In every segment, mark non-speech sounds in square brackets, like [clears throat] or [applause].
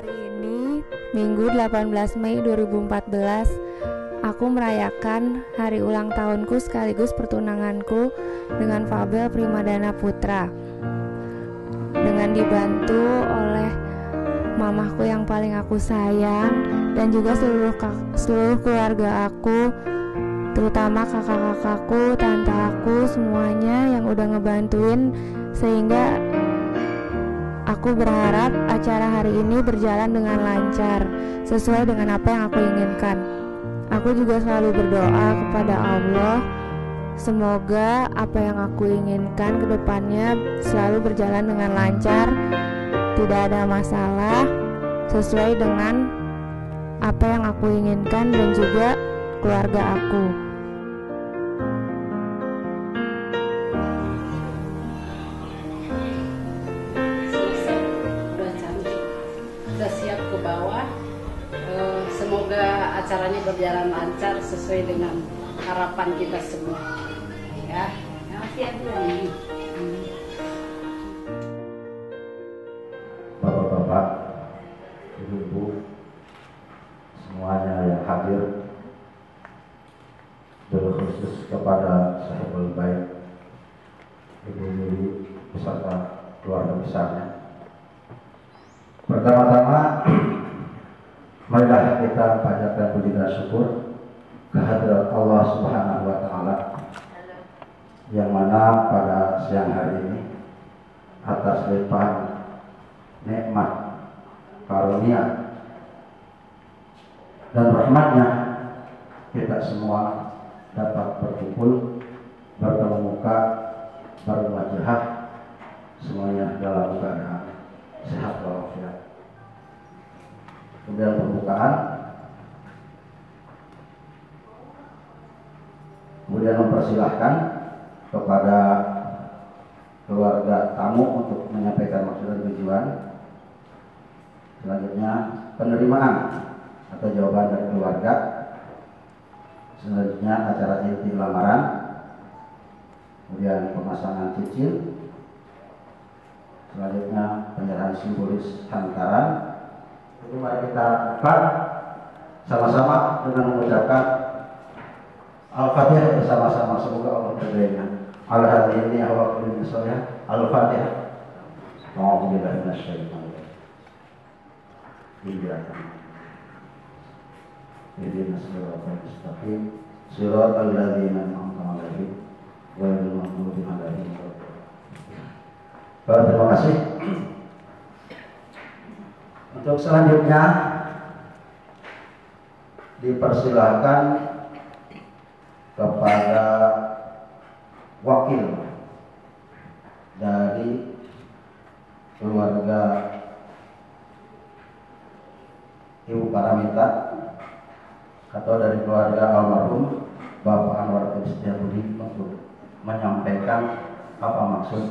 Hari ini, Minggu 18 Mei 2014, aku merayakan hari ulang tahunku sekaligus pertunanganku dengan Fabel Primadana Putra. Dengan dibantu oleh mamahku yang paling aku sayang dan juga seluruh seluruh keluarga aku terutama kakak-kakakku, tante aku semuanya yang udah ngebantuin sehingga Aku berharap acara hari ini berjalan dengan lancar, sesuai dengan apa yang aku inginkan. Aku juga selalu berdoa kepada Allah, semoga apa yang aku inginkan ke depannya selalu berjalan dengan lancar, tidak ada masalah, sesuai dengan apa yang aku inginkan dan juga keluarga aku. Acaranya berjalan lancar sesuai dengan harapan kita semua. Ya, terima kasih Bapak-bapak, ibu-ibu, semuanya yang hadir, terkhusus kepada sahabat baik, ibu Yuli beserta keluarga besarnya. Kita panjatkan puji dan syukur kehadirat Allah Subhanahu wa taala yang mana pada siang hari ini atas limpahan nikmat karunia dan rahmatnya kita semua dapat berkumpul bertemu muka berwajah semuanya dalam keadaan sehat walafiat. Kemudian pembukaan kemudian mempersilahkan kepada keluarga tamu untuk menyampaikan maksud dan tujuan. Selanjutnya penerimaan atau jawaban dari keluarga. Selanjutnya acara inti lamaran. Kemudian pemasangan cincin selanjutnya penyerahan simbolis hantaran. Jadi mari kita sama-sama dengan mengucapkan Al-Fatihah bersama-sama. Semoga Allah berdoanya. Al-Hadini awal kulli misalnya Al-Fatihah. A'udzu billahi minasyaitonir rajim. Ihdina siratal mustaqim siratal ladzina an'amta 'alaihim ghairil maghdubi 'alaihim terima kasih. Untuk selanjutnya dipersilahkan kepada wakil dari keluarga Ibu Paramita atau dari keluarga almarhum Bapak Anwar Budi untuk menyampaikan apa maksud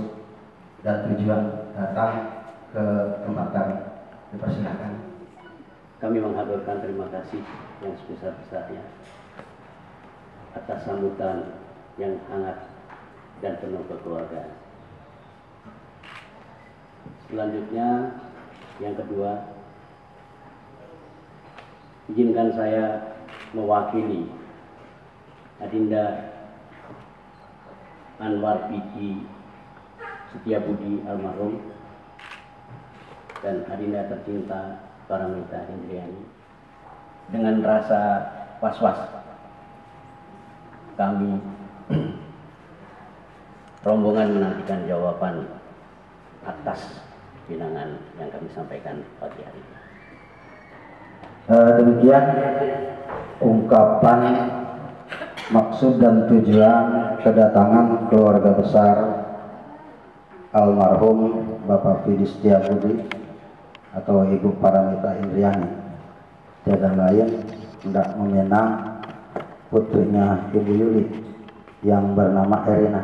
dan tujuan datang ke tempat kami. Dipersilakan. Kami menghaturkan terima kasih yang sebesar-besarnya atas sambutan yang hangat dan penuh kekeluargaan. Selanjutnya, yang kedua, izinkan saya mewakili Adinda Anwar Piji Setiabudi almarhum dan Adinda tercinta Paramita Indriani dengan rasa was-was kami [clears throat] rombongan menantikan jawaban atas pinangan yang kami sampaikan pagi hari ini. Uh, demikian ungkapan maksud dan tujuan kedatangan keluarga besar almarhum Bapak Fidis Tiabudi atau Ibu Paramita Indriani tiada lain hendak memenang putrinya Ibu Yuli yang bernama Erina.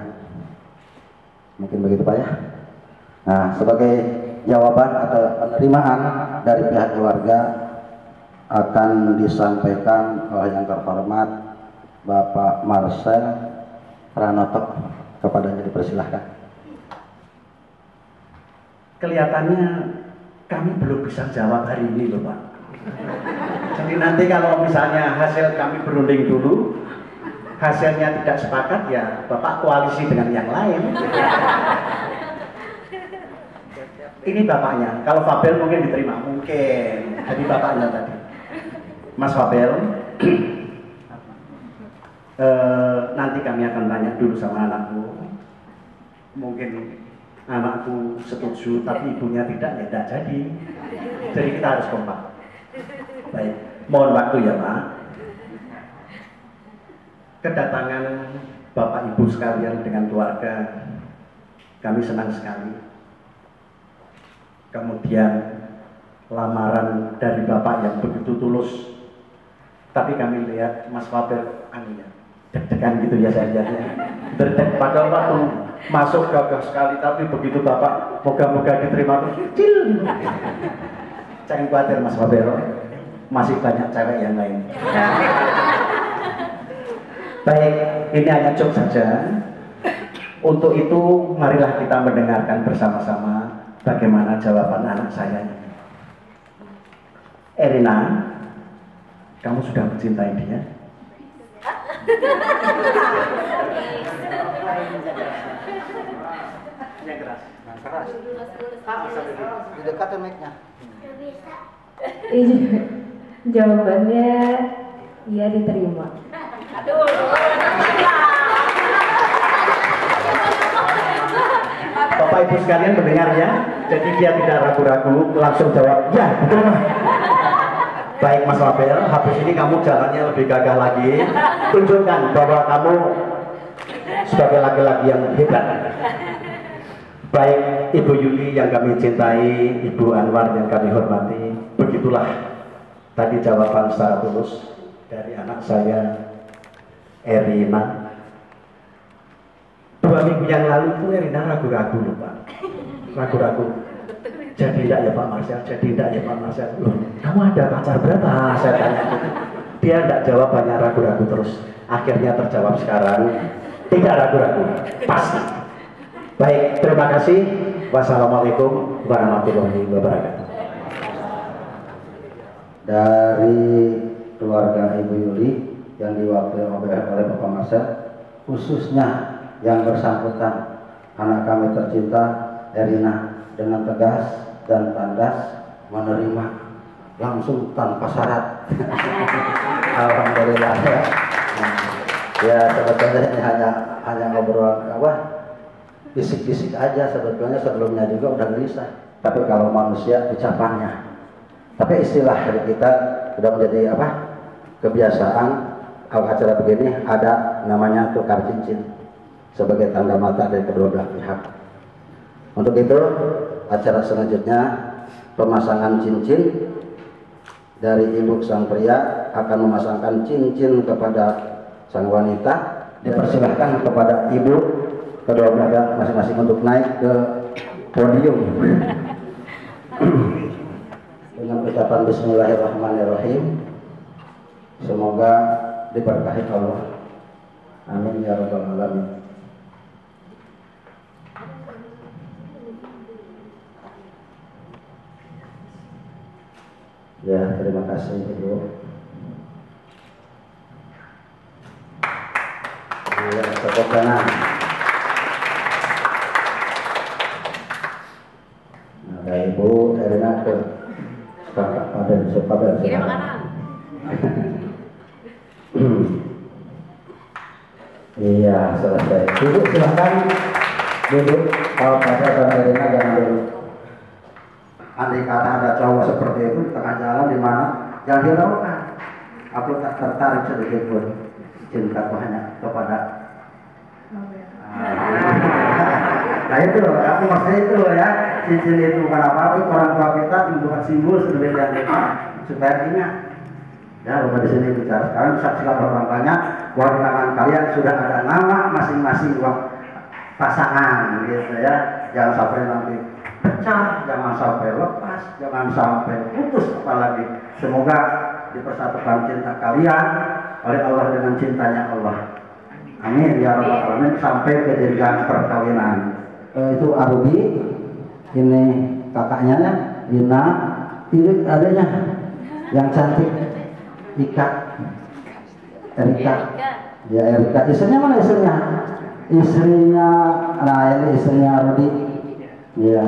Mungkin begitu Pak ya? Nah sebagai jawaban atau penerimaan dari pihak keluarga akan disampaikan oleh yang terhormat Bapak Marcel Pranoto kepadanya dipersilahkan. Kelihatannya kami belum bisa jawab hari ini loh Pak. Jadi nanti kalau misalnya hasil kami berunding dulu, hasilnya tidak sepakat ya Bapak koalisi dengan yang lain. Ini bapaknya. Kalau Fabel mungkin diterima, mungkin. Jadi bapaknya tadi. Mas Fabel, [clears throat] eh, nanti kami akan tanya dulu sama anakku. Mungkin anakku setuju, tapi ibunya tidak, ya tidak jadi. Jadi kita harus kompak. Baik, mohon waktu ya Pak. Kedatangan Bapak Ibu sekalian dengan keluarga, kami senang sekali. Kemudian lamaran dari Bapak yang begitu tulus. Tapi kami lihat Mas Fabel anu ya, deg-degan gitu ya saya lihatnya. Deg padahal waktu masuk gagah sekali tapi begitu Bapak moga-moga diterima kecil. Jangan khawatir Mas Fabel, masih banyak cewek yang lain. [laughs] Baik, ini hanya joke saja. Untuk itu, marilah kita mendengarkan bersama-sama bagaimana jawaban anak saya ini. Erina, kamu sudah mencintai dia? Yang keras. Yang keras. Di dekat mic-nya. Jawabannya iya diterima. Bapak Ibu sekalian mendengar ya, jadi dia tidak ragu-ragu, langsung jawab, ya betul Mas." Baik Mas Wabel, habis ini kamu jalannya lebih gagah lagi, tunjukkan bahwa kamu sebagai laki-laki yang hebat. Baik Ibu Yuli yang kami cintai, Ibu Anwar yang kami hormati, begitulah tadi jawaban secara tulus dari anak saya Erina. Dua minggu yang lalu itu Erina ragu-ragu loh Pak. Ragu-ragu. Jadi tidak ya Pak Marcel? Jadi tidak ya Pak loh kamu ada pacar berapa? Saya tanya gitu. dia tidak jawab banyak ragu-ragu terus. Akhirnya terjawab sekarang tidak ragu-ragu. Pasti. Baik terima kasih. Wassalamualaikum warahmatullahi wabarakatuh dari keluarga Ibu Yuli yang diwakili oleh Bapak Marcel khususnya yang bersangkutan anak kami tercinta Erina dengan tegas dan tandas menerima langsung tanpa syarat. [laughs] Alhamdulillah ya. Ya sebetulnya ini hanya hanya ngobrol apa bisik-bisik aja sebetulnya sebelumnya juga udah gelisah. Tapi kalau manusia ucapannya tapi istilah dari kita sudah menjadi apa kebiasaan kalau acara begini ada namanya tukar cincin sebagai tanda mata dari kedua belah pihak. Untuk itu acara selanjutnya pemasangan cincin dari ibu sang pria akan memasangkan cincin kepada sang wanita. Dipersilahkan kepada ibu kedua belah masing-masing untuk naik ke podium. [laughs] Dengan ucapan Bismillahirrahmanirrahim. Semoga diberkahi Allah. Amin ya rabbal alamin. Ya, terima kasih Ibu. Ya, tepuk tangan. Jalan di mana? Yang hiraukan. Aku tak tertarik sedikit pun. Cinta hanya kepada Nah itu. Aku maksudnya itu ya. Cincin itu bukan apa itu orang tua kita membuat simbol sebagai yang kita supaya ingat. Ya, bapak di sini bicara sekarang saksikan orang banyak. Bahwa di tangan kalian sudah ada nama masing-masing pasangan gitu ya. Jangan sampai nanti pecah, jangan sampai lepas, jangan sampai putus apalagi. Semoga dipersatukan cinta kalian oleh Allah dengan cintanya Allah. Amin ya rabbal alamin sampai ke jenjang perkawinan. Eh, itu Arubi, ini kakaknya ya. Ina ini adanya yang cantik Ika Erika ya Erika istrinya mana istrinya istrinya nah ini istrinya Rudi ya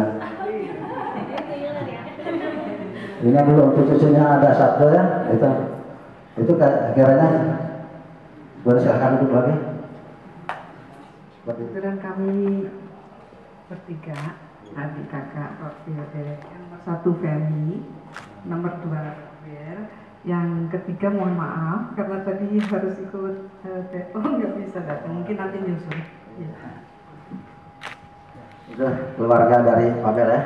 ini belum cucunya ada satu ya itu. Itu kiranya boleh silahkan duduk lagi. Itu. Dan kami bertiga adik kakak nomor satu Femi nomor dua Robert yang ketiga mohon maaf karena tadi harus ikut uh, telepon nggak bisa datang. Mungkin nanti nyusul. Ya. Itu keluarga dari Fabel ya.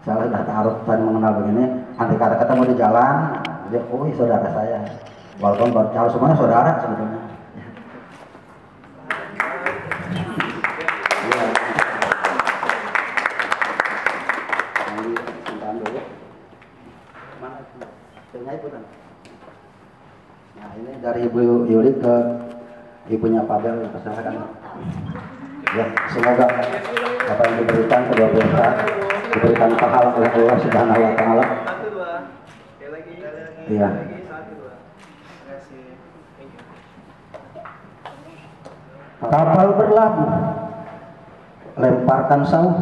Saya sudah taruh tadi mengenal begini nanti kata ketemu di jalan dia oh saudara saya. Walaupun baru tahu semuanya saudara sebetulnya. Iya. Nah ini dari Ibu Yuli ke ibunya Fabel persilakan. Ya, semoga apa yang diberikan kedua belah pihak diberikan pahala oleh Allah Subhanahu wa taala. Iya. Kapal berlabuh, lemparkan sauh,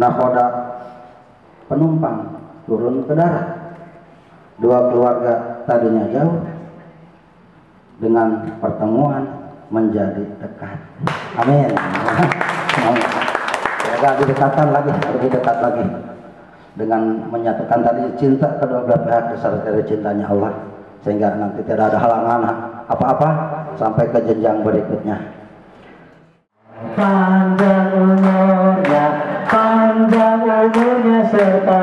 nakoda penumpang turun ke darat. Dua keluarga tadinya jauh, dengan pertemuan menjadi dekat. Amin. Semoga didekatkan lagi, lebih dekat lagi dengan menyatukan tadi cinta kedua belah pihak dasar dari cintanya Allah sehingga nanti tidak ada halangan apa-apa sampai ke jenjang berikutnya. Panjang umurnya, panjang umurnya serta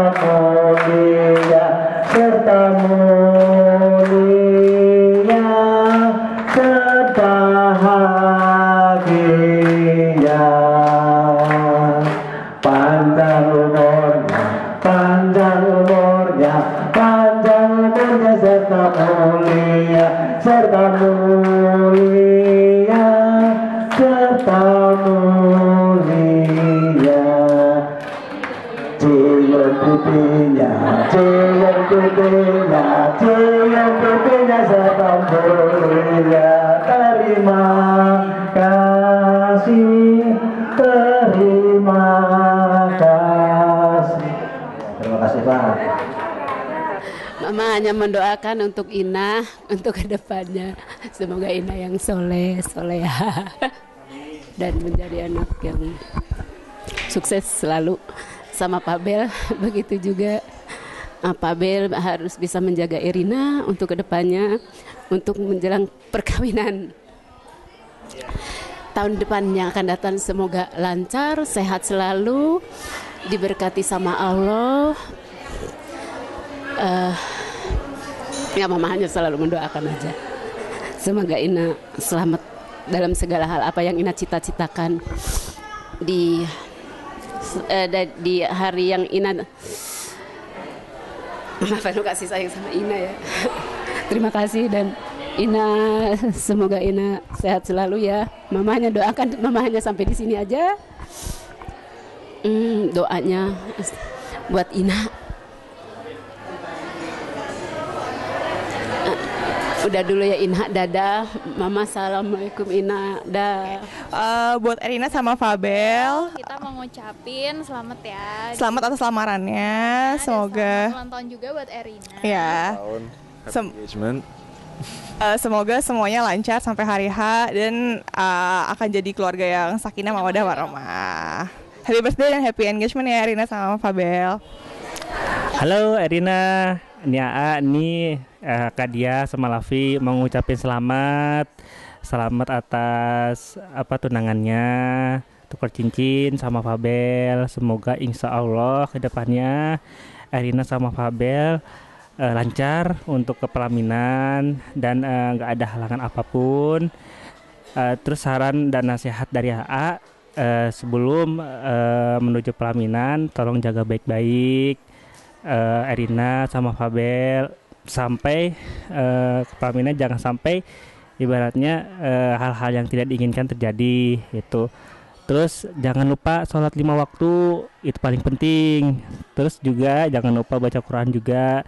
hanya mendoakan untuk Ina [laughs] untuk ke depannya. Semoga Ina yang soleh soleha [laughs] dan menjadi anak yang sukses selalu. Sama Pak Bel [laughs] begitu juga. Ah, Pak Bel harus bisa menjaga Irina untuk ke depannya untuk menjelang perkawinan. Tahun depan yang akan datang semoga lancar sehat selalu diberkati sama Allah. Eh ya mama hanya selalu mendoakan aja. Semoga Ina selamat dalam segala hal apa yang Ina cita-citakan di eh, di hari yang Ina Mama perlu kasih sayang sama Ina ya. [laughs] Terima kasih dan Ina semoga Ina sehat selalu ya. Mama hanya doakan Mama hanya sampai di sini aja. Hmm, doanya buat Ina Udah dulu ya Ina, dadah. Mama assalamualaikum Ina, dah. Eh, buat Erina sama Fabel, Kita mau ngucapin selamat ya. selamat atas lamarannya. Dan Semoga selamat ulang tahun juga buat Erina. ya, Sem- eh, semoga semuanya lancar sampai hari H dan eh, akan jadi keluarga yang sakinah mawadah warahmah. Happy birthday dan happy engagement ya Erina sama Fabel. Halo Erina, ini AA, ini eh, Kak Dia sama Lavi mau ngucapin selamat. Selamat atas apa tunangannya Tukar cincin sama Fabel. Semoga insya Allah ke depannya Erina sama Fabel eh, lancar untuk kepelaminan Dan eh, nggak ada halangan apa pun. Eh, Terus saran dan nasihat dari AA eh, Sebelum eh, menuju pelaminan Tolong jaga baik-baik eh, Erina sama Fabel sampai ke pelaminan jangan sampai ibaratnya eh, hal-hal yang tidak diinginkan terjadi itu terus jangan lupa sholat lima waktu itu paling penting. Terus juga jangan lupa baca Quran juga.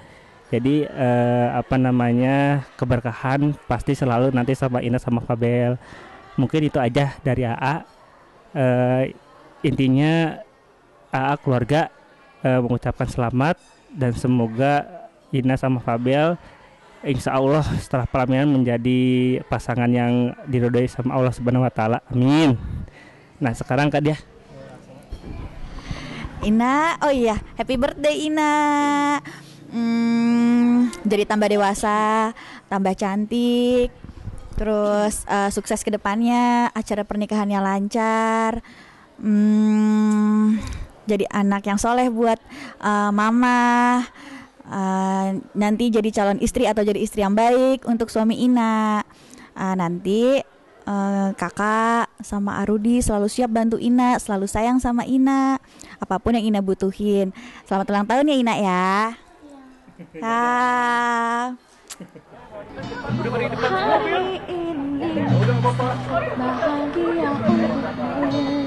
Jadi eh, apa namanya keberkahan pasti selalu nanti sama Ina sama Fabel. Mungkin itu aja dari AA eh, intinya AA keluarga eh, mengucapkan selamat dan semoga Ina sama Fabel Insya Allah setelah pelaminan menjadi pasangan yang dirodai sama Allah Subhanahu Wa Taala. Amin. Nah sekarang kak dia. Ina, oh iya, happy birthday Ina. Hmm, jadi tambah dewasa, tambah cantik, terus uh, sukses ke depannya, acara pernikahannya lancar. Hmm, jadi anak yang soleh buat uh, mama uh, nanti jadi calon istri atau jadi istri yang baik untuk suami Ina. Uh, nanti uh, kakak sama Arudi selalu siap bantu Ina, selalu sayang sama Ina. Apa pun yang Ina butuhin. Selamat ulang tahun ya Ina ya. Ya. Hari ini bahagia bertambah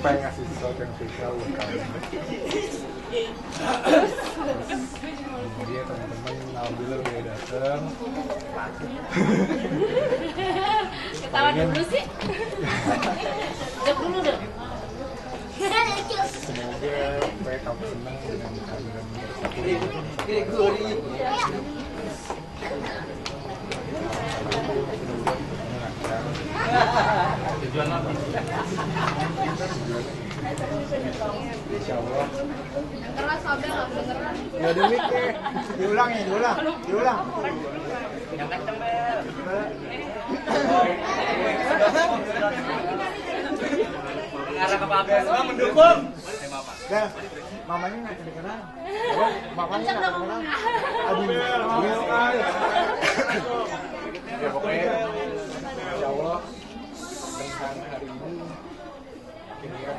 pengen ngasih sesuatu yang spesial buat kamu dia teman-teman alhamdulillah udah dateng Ketawa dulu sih. Jawab dulu dong. semoga supaya kamu senang dengan kehadiran Tujuan apa? Allah Keras kedengeran. Ya demi diulang ya diulang diulang Yang kenceng Bel. Mengarah ke mendukung. Mamanya nggak kedengeran mamanya nggak ya pokoknya Insya Allah dengan hari ini makin lihat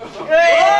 ngucapin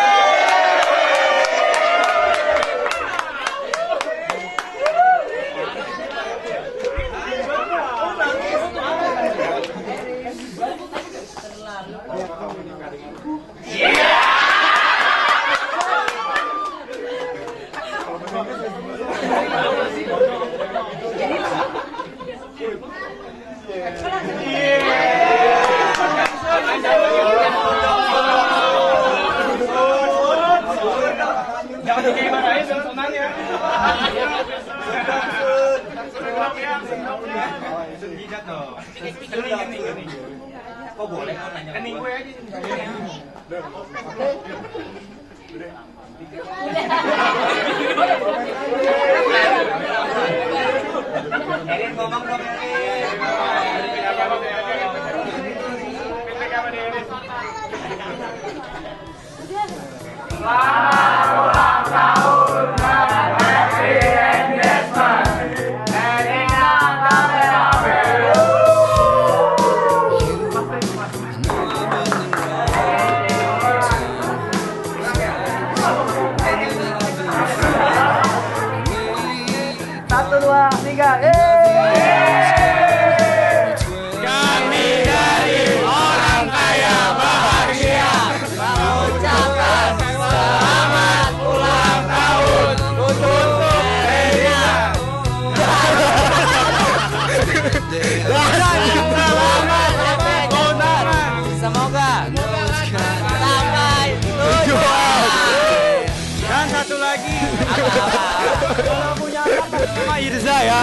Kalau punya anak [laughs] sama Irza ya.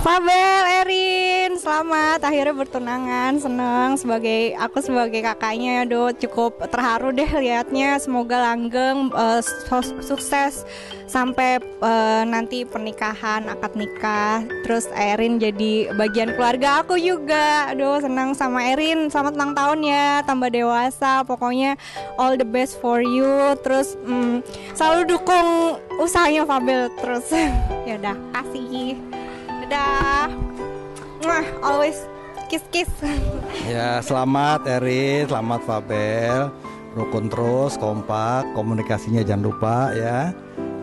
Fabel, Erin, selamat akhirnya bertunangan, seneng sebagai aku sebagai kakaknya, do cukup terharu deh liatnya. Semoga langgeng, su- sukses sampai eh, nanti pernikahan, akad nikah. Terus Erin jadi bagian keluarga aku juga. Aduh senang sama Erin, selamat ulang tahun ya, tambah dewasa. Pokoknya all the best for you. Terus mm, selalu dukung usahanya Fabel terus. [laughs] ya udah, kasih. Dadah. Mwah, always kiss kiss. Ya, selamat Erin, selamat Fabel. Rukun terus, kompak, komunikasinya jangan lupa ya.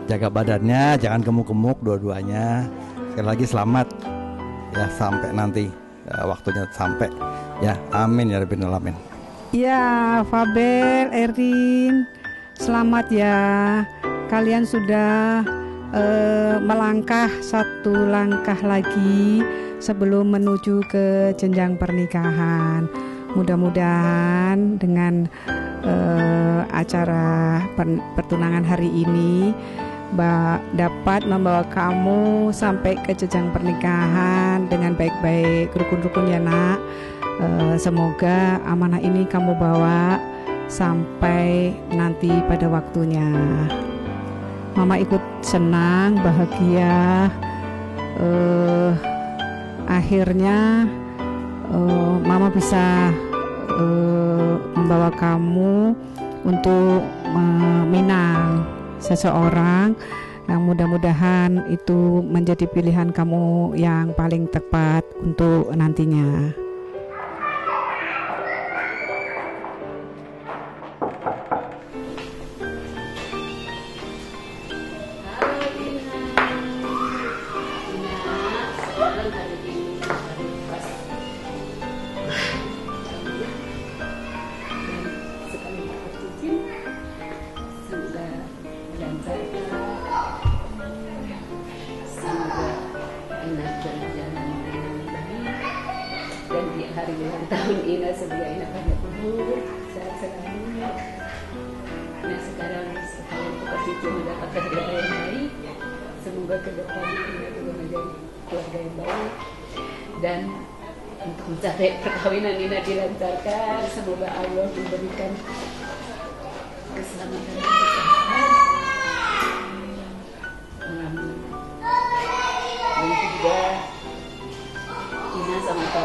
Jaga badannya, jangan gemuk-gemuk dua-duanya. Sekali lagi selamat ya sampai nanti ya, waktunya sampai ya. Amin ya rabbal alamin. Ya, Fabel, Erin, selamat ya. Kalian sudah eh, melangkah satu langkah lagi sebelum menuju ke jenjang pernikahan. Mudah-mudahan dengan eh, acara per- pertunangan hari ini ba- dapat membawa kamu sampai ke jenjang pernikahan dengan baik-baik rukun-rukun ya nak. Eh, semoga amanah ini kamu bawa sampai nanti pada waktunya. Mama ikut senang, bahagia. eh akhirnya eh, Mama bisa eh, membawa kamu untuk meminang seseorang yang mudah-mudahan itu menjadi pilihan kamu yang paling tepat untuk nantinya.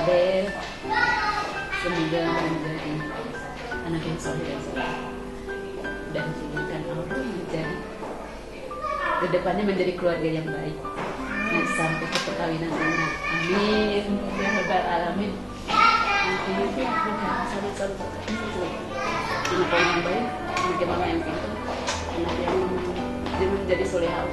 Fabel semoga menjadi anak yang soleh dan soleh dan dijadikan Allah menjadi ke depannya menjadi keluarga yang baik. Dan sampai ke perkawinan anak amin. Ya rabbal alamin. Anak yang baik mama yang pintar anak yang menjadi soleha